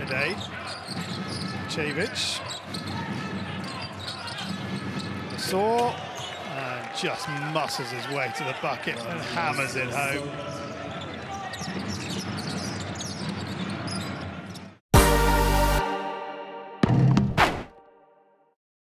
Today, Cevic. Saw and just muscles his way to the bucket and hammers it home.